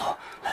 あ。